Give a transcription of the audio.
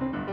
you